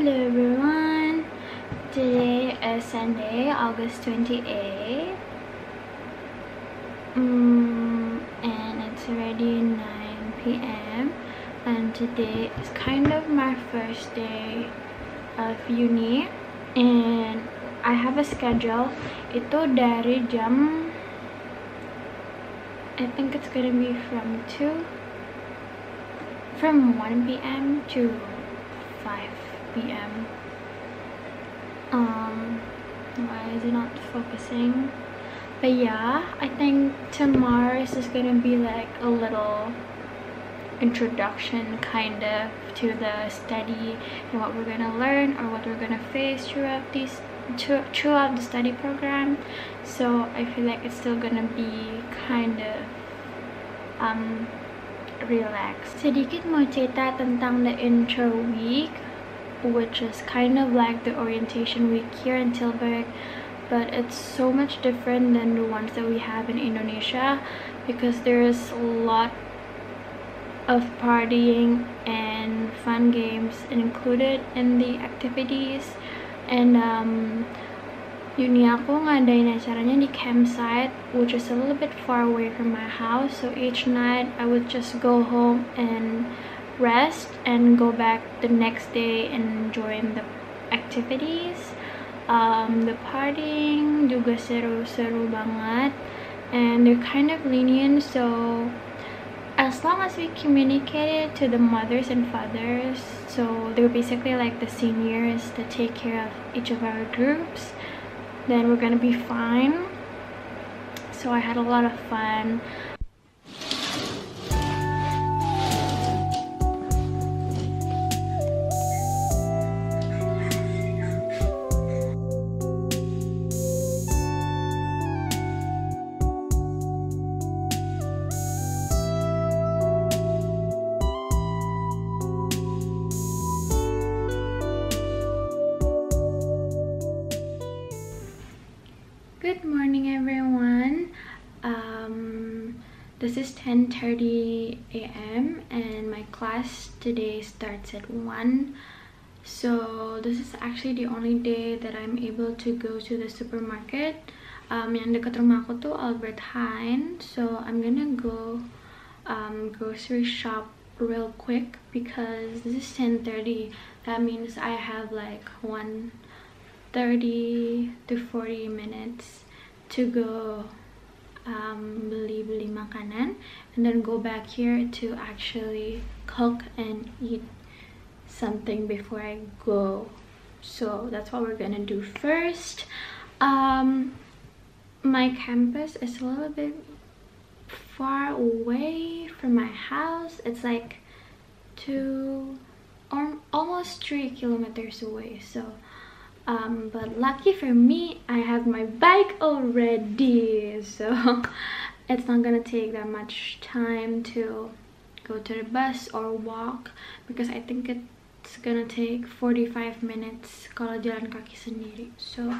Hello everyone. Today is Sunday, August 28th. Mm, and it's already 9 p.m. And today is kind of my first day of uni. And I have a schedule. Itu dari jam I think it's gonna be from 2 from 1 p.m. to 5 p.m. Um, why is it not focusing? But yeah, I think tomorrow is gonna be like a little introduction kind of to the study and what we're gonna learn or what we're gonna face throughout these throughout the study program so I feel like it's still gonna be kind of um, relaxed. Sedikit mau cerita tentang the intro week which is kind of like the orientation week here in Tilburg but it's so much different than the ones that we have in Indonesia because there's a lot of partying and fun games included in the activities. And um, uni aku ngadain acaranya di campsite which is a little bit far away from my house. So each night I would just go home and rest and go back the next day and join the activities. Um, the partying juga seru-seru banget. And they're kind of lenient so as long as we communicated to the mothers and fathers so they're basically like the seniors that take care of each of our groups then we're gonna be fine. So I had a lot of fun this is 10.30 a.m. and my class today starts at 1. So this is actually the only day that I'm able to go to the supermarket. Um, yang dekat rumah tuh Albert Heijn. So I'm gonna go um, grocery shop real quick because this is 10.30. That means I have like one 30 to 40 minutes to go um, beli beli makanan and then go back here to actually cook and eat something before I go. So that's what we're gonna do first. Um, my campus is a little bit far away from my house. It's like two or almost three kilometers away so um, but lucky for me I have my bike already so it's not gonna take that much time to go to the bus or walk because I think it's gonna take 45 minutes kalau jalan kaki sendiri. So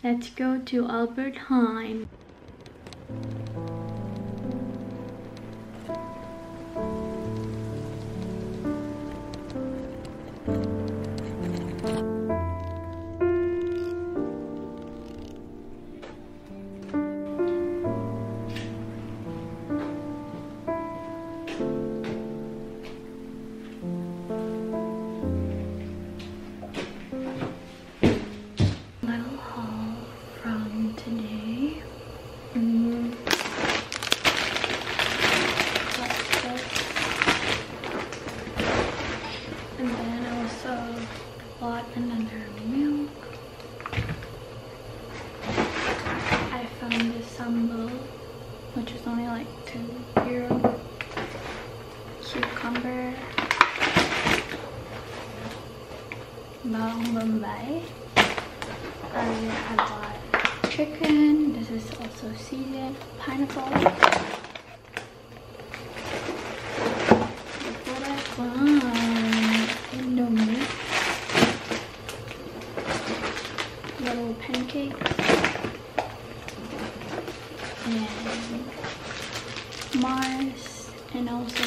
let's go to Albert little pancakes and Mars and also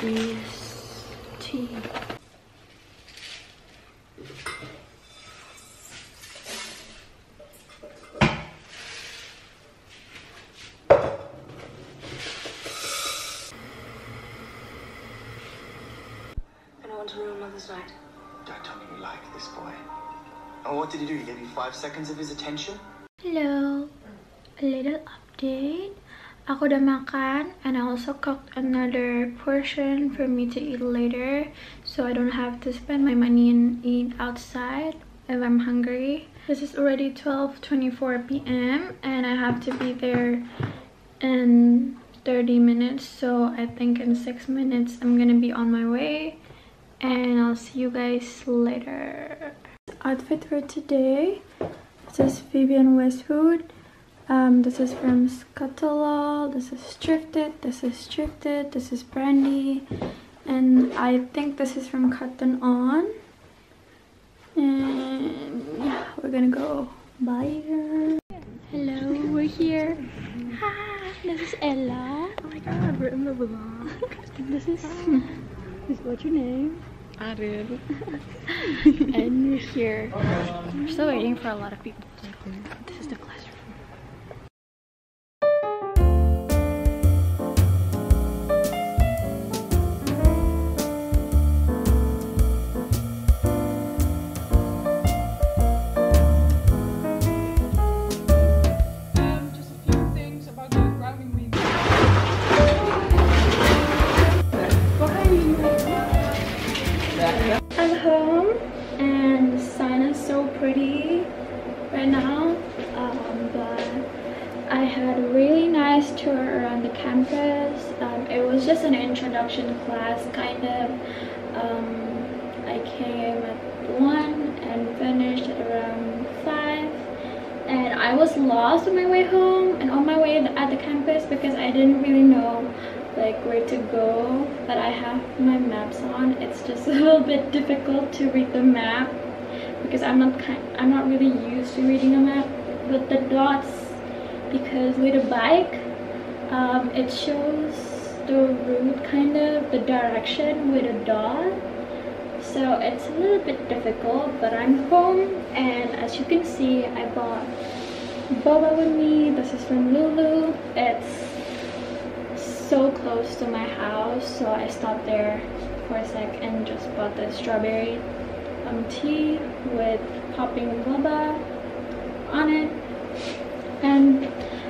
this tea Oh, what did he do? He gave you five seconds of his attention? Hello. A little update. Aku udah makan and I also cooked another portion for me to eat later so I don't have to spend my money and eat outside if I'm hungry. This is already 12.24 p.m. and I have to be there in 30 minutes so I think in 6 minutes I'm gonna be on my way and I'll see you guys later. Outfit for today. This is Vivienne Westwood um, this is from Scuttlelol, this is Thrifted, this is Thrifted, this is Brandy, and I think this is from Cotton On. And yeah, we're gonna go buy her. Hello, we're here. Hi, this is Ella. Oh my god, we're in the vlog. this is, what's your name? And we're here. We're still waiting for a lot of people. Introduction class kind of. Um, I came at 1 and finished around 5 and I was lost on my way home and on my way at the campus because I didn't really know like where to go. But I have my maps on. It's just a little bit difficult to read the map because I'm not I'm not really used to reading a map. But the dots because with a bike um, it shows the route kind of the direction with a dot so it's a little bit difficult but i'm home and as you can see i bought boba with me this is from lulu. It's so close to my house so i stopped there for a sec and just bought the strawberry um, tea with popping boba on it and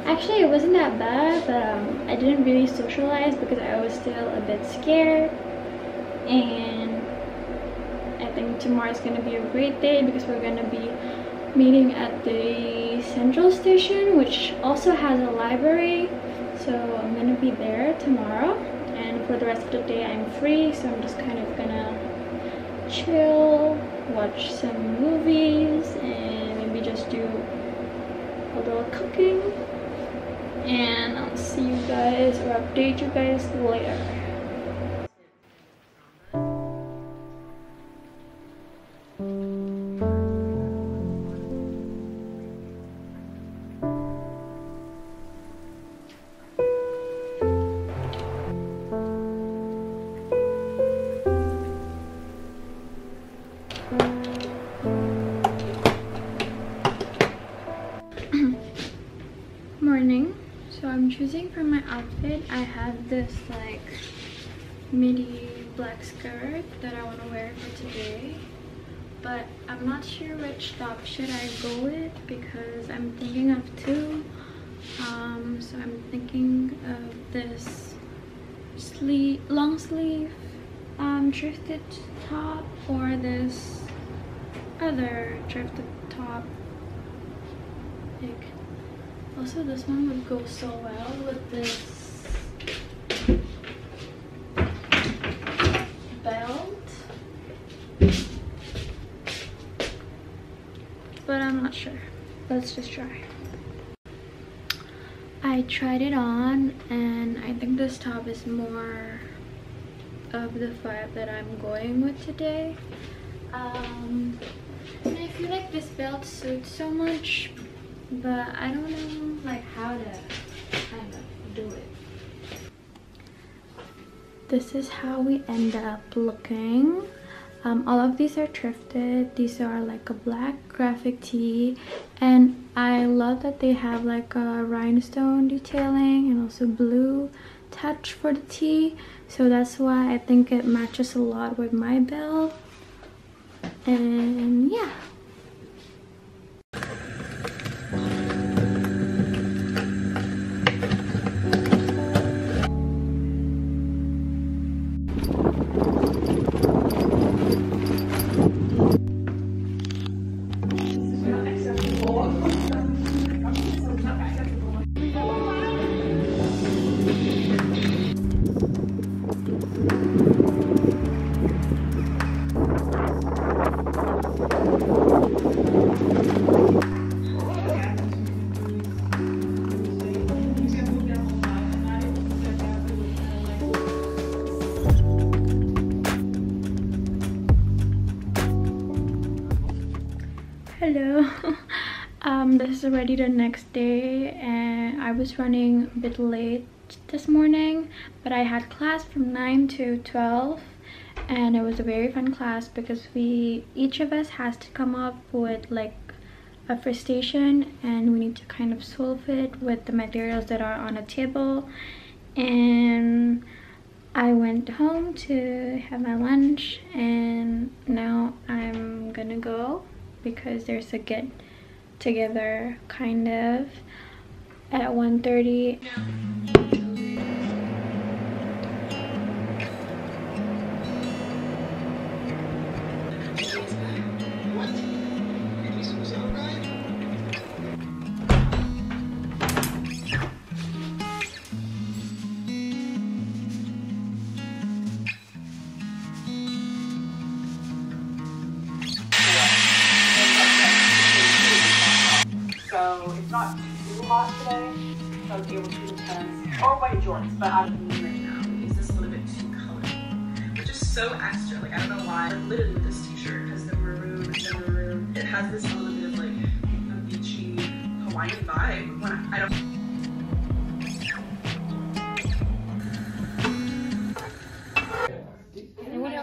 Actually, it wasn't that bad, but um, I didn't really socialize because I was still a bit scared. And I think tomorrow is going to be a great day because we're going to be meeting at the central station, which also has a library. So I'm going to be there tomorrow. And for the rest of the day, I'm free, so I'm just kind of going to chill, watch some movies, and maybe just do a little cooking and I'll see you guys or update you guys later. Black skirt that I want to wear for today. But I'm not sure which top should I go with because I'm thinking of two. Um, so I'm thinking of this sleeve, long sleeve um, thrifted top or this other thrifted top. Like also, this one would go so well with this belt. But I'm not sure. Let's just try. I tried it on and I think this top is more of the vibe that I'm going with today. Um, and I feel like this belt suits so much but I don't know like how to kind of do it. This is how we end up looking. Um, all of these are thrifted. These are like a black graphic tee. And I love that they have like a rhinestone detailing and also blue touch for the tee. So that's why I think it matches a lot with my belt and yeah um this is already the next day and i was running a bit late this morning but i had class from 9 to 12 and it was a very fun class because we each of us has to come up with like a frustration and we need to kind of solve it with the materials that are on a table. And I went home to have my lunch and now I'm gonna go because there's a get together kind of at 1.30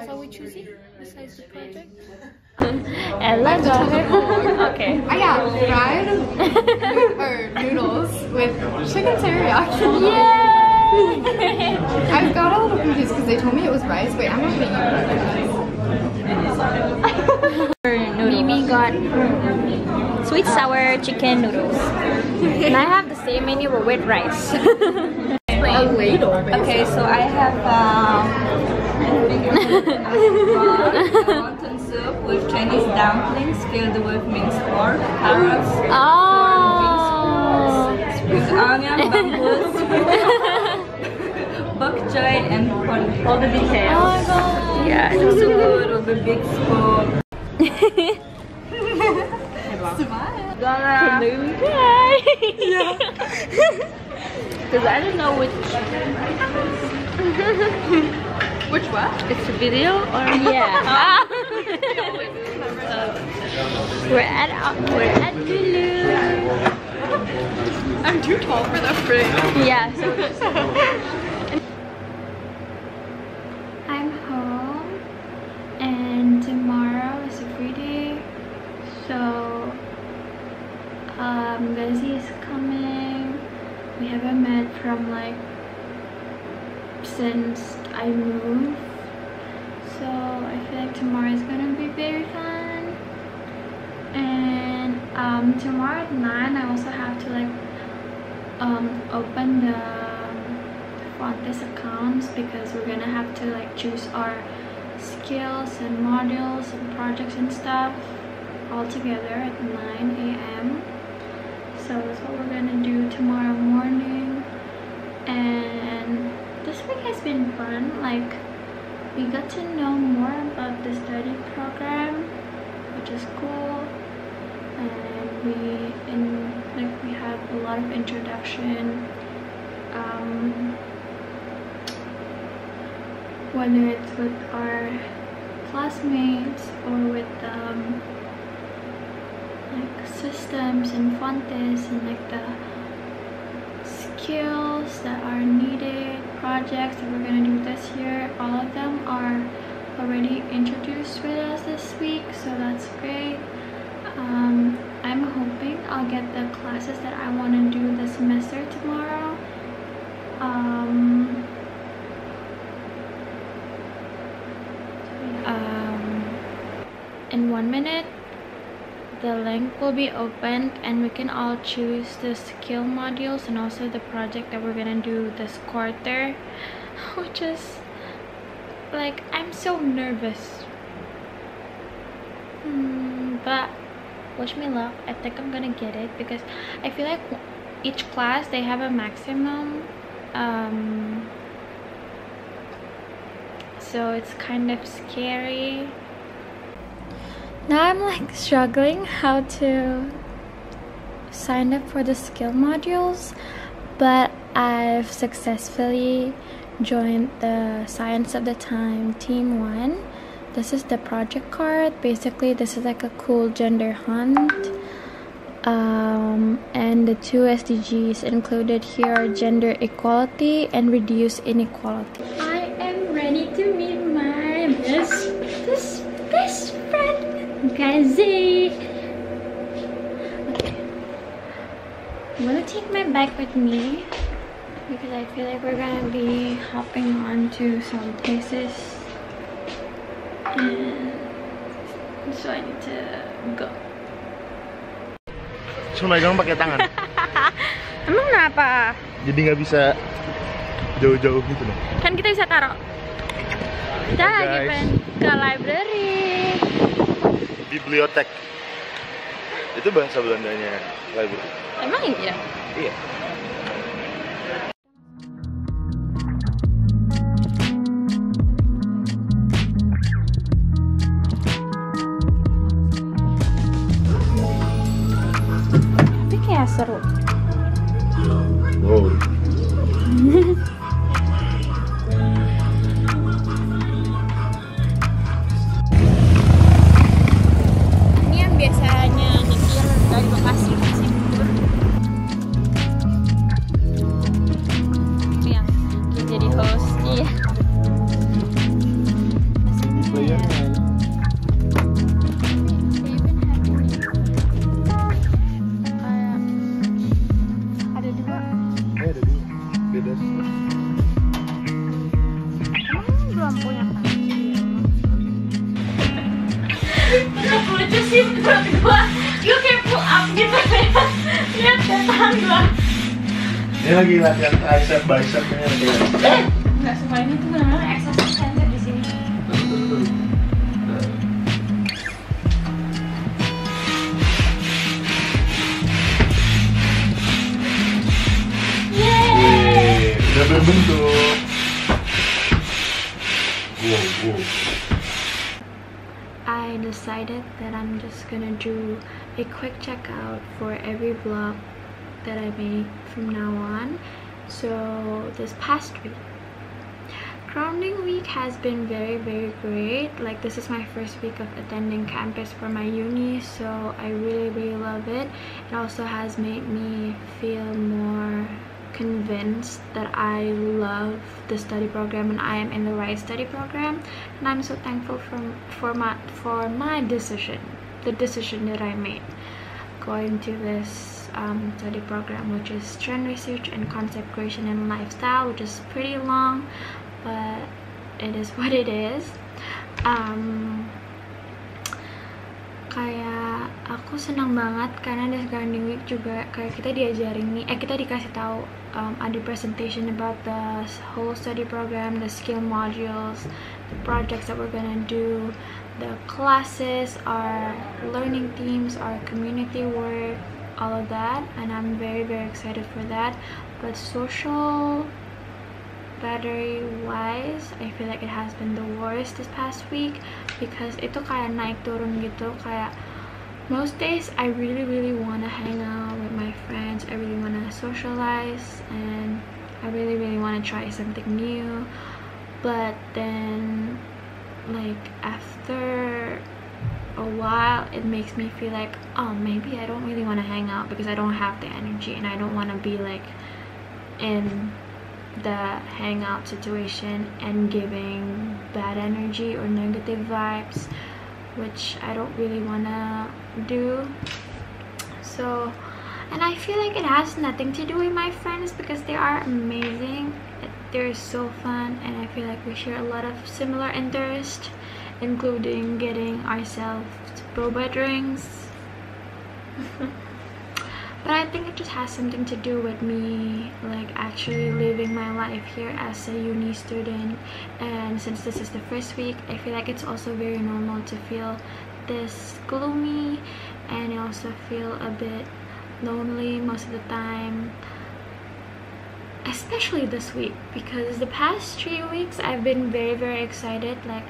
And what else are we choosing besides the project? Ella go okay I got fried or noodles with chicken teriyaki. Yay! I got a little confused because they told me it was rice. Wait, I'm not thinking Mimi got sweet sour chicken noodles. and I have the same menu but with rice. a ladle. Okay, so I have um, wonton soup with Chinese dumplings filled with minced pork, carrots, oh! spring onion, bamboo, bok choy, and. All the details. Oh my god. Yeah, it looks so good with a big spoon. Gonna because I don't know which Which what? it's a video or Yeah. we're at we're at. I'm too tall for that frame. Yeah. So I'm home, and tomorrow is a free day, so um, Lizzie is coming. We haven't met from like since I move. so I feel like tomorrow is gonna be very fun. And um, tomorrow at nine, I also have to like um, open the Fontys accounts because we're gonna have to like choose our skills and modules and projects and stuff all together at 9 a.m. So that's what we're gonna do tomorrow morning. Has been fun. Like we got to know more about the study program, which is cool. And we in like we have a lot of introduction. Um, whether it's with our classmates or with um, like systems and Fontys and like the skills that are needed projects that we're going to do this year all of them are already introduced with us this week so that's great. Um, i'm hoping i'll get the classes that i want to do this semester tomorrow. Um, um, in one minute the link will be opened and we can all choose the skill modules and also the project that we're gonna do this quarter which is like i'm so nervous. Hmm, but wish me luck. I think i'm gonna get it because i feel like each class they have a maximum um so it's kind of scary now I'm like struggling how to sign up for the skill modules, but I've successfully joined the Science of the Time Team 1. this is the project card basically this is like a cool gender hunt um, and the two SDGs included here are gender equality and reduce inequality. Kazi. Okay. I'm gonna take my bag with me because I feel like we're gonna be hopping on to some places and so I need to go. Cuma megang pakai tangan. Emang kenapa? Jadi nggak bisa jauh-jauh gitu loh. Kan kita bisa taruh. Kita lagi pengen ke library. Bibliotek. Itu bahasa Belandanya library. Emang iya? Iya. Latihan tricep bicepnya lagi. nggak semua ini tuh benar-benar exercise center di sini Wih, udah berbentuk. I decided that I'm just gonna do a quick checkout for every vlog that I make from now on. So this past week, grounding week has been very very great. Like this is my first week of attending campus for my uni, so I really really love it. It also has made me feel more convinced that I love the study program and I am in the right study program and I'm so thankful for, for my for my decision the decision that I made going to this um, study program which is trend research and concept creation and lifestyle which is pretty long but it is what it is. Um, kayak aku senang banget karena di grounding week juga kayak kita diajarin nih eh kita dikasih tahu um, ada presentation about the whole study program the skill modules the projects that we're gonna do the classes our learning themes our community work all of that and I'm very very excited for that. But social battery wise I feel like it has been the worst this past week because itu kayak naik turun gitu kayak most days I really really want to hang out with my friends. I really want to socialize and I really really want to try something new. But then like after a while it makes me feel like oh maybe I don't really want to hang out because I don't have the energy and I don't want to be like in the hangout situation and giving bad energy or negative vibes which I don't really wanna do. So and I feel like it has nothing to do with my friends because they are amazing they're so fun and I feel like we share a lot of similar interests including getting ourselves boba drinks but I think it just has something to do with me like actually living my life here as a uni student. And since this is the first week I feel like it's also very normal to feel this gloomy and I also feel a bit lonely most of the time especially this week because the past three weeks I've been very very excited. Like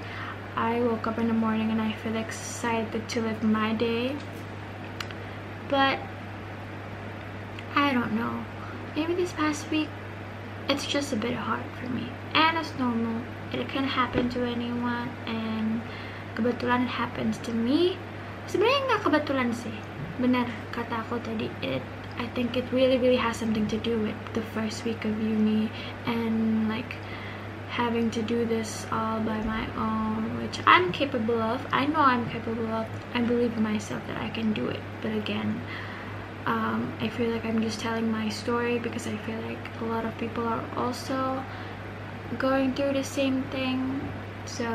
I woke up in the morning and I feel excited to live my day but I don't know. Maybe this past week it's just a bit hard for me. And it's normal. It can happen to anyone and kebetulan it happens to me sebenarnya nggak kebetulan sih benar kata aku tadi it I think it really really has something to do with the first week of uni and like having to do this all by my own which I'm capable of. I know I'm capable of. I believe in myself that I can do it. But again um, I feel like I'm just telling my story because I feel like a lot of people are also going through the same thing. So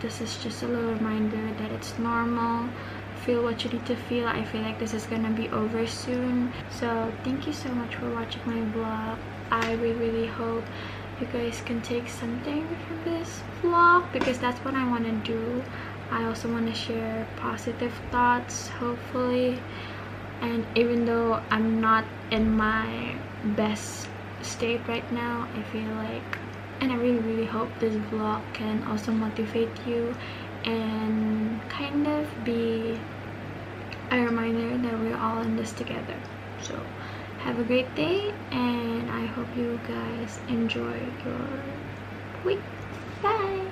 this is just a little reminder that it's normal. Feel what you need to feel. I feel like this is gonna be over soon. So thank you so much for watching my vlog. I really really hope you guys can take something from this vlog because that's what i want to do. I also want to share positive thoughts hopefully. And even though i'm not in my best state right now i feel like and i really really hope this vlog can also motivate you and kind of be a reminder that we're all in this together. So have a great day and i hope you guys enjoy your week. Bye